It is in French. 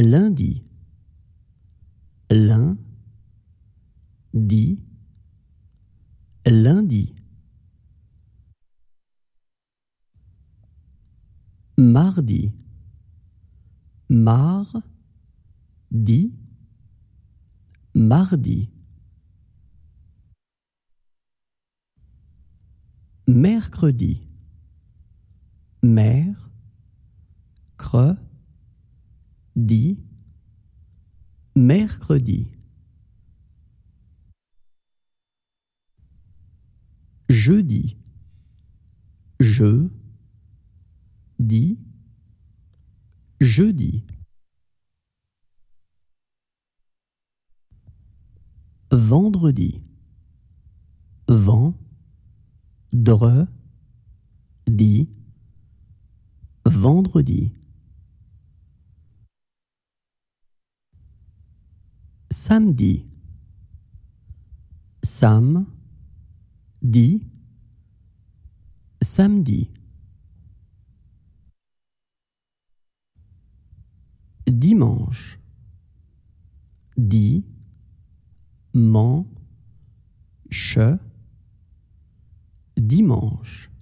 lundi, lundi, lundi. Mardi, mardi, mardi. Mercredi, mer, cre, di, mercredi. Jeudi, je, dis, jeudi. Vendredi, vent, dre, di, vendredi. Samedi, sam, di, samedi. Dimanche, di, man, che, dimanche.